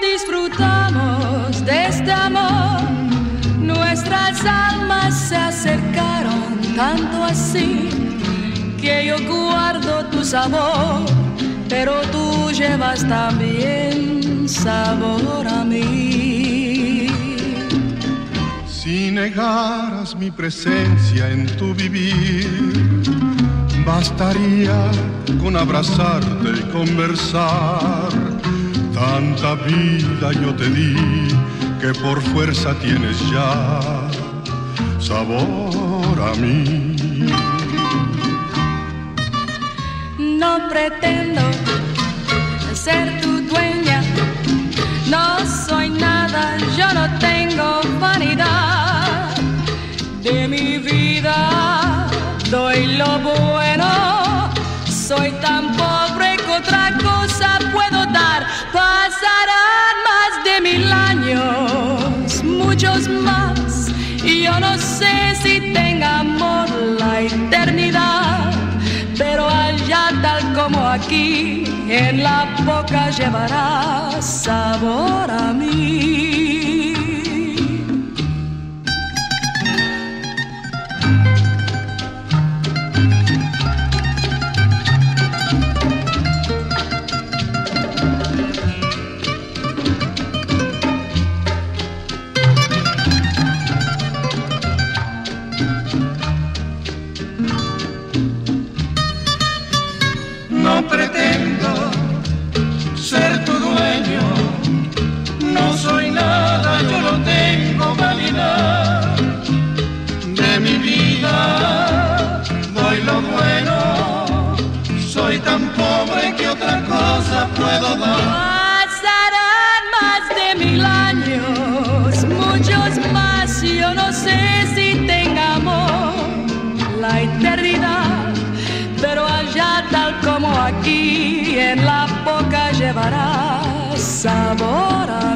disfrutamos de este amor. Nuestras almas se acercaron tanto así que yo guardo tu sabor, pero tú llevas también sabor a mí. Si negaras mi presencia en tu vivir, bastaría con abrazarte y conversar. Tanta vida yo te di que por fuerza tienes ya sabor a mí. No pretendo ser tu dueña, no soy nada, yo no tengo vanidad de mi vida, doy lo bueno, soy tan pobre que otra cosa puedo dar, pasarán más de mil años, muchos más, y yo no sé si tenga amor la eternidad, pero allá tal como aquí, en la boca llevará sabor a mí. Bueno, soy tan pobre que otra cosa puedo dar. Pasarán más de mil años, muchos más, yo no sé si tengamos la eternidad, pero allá tal como aquí, en la boca llevará sabor.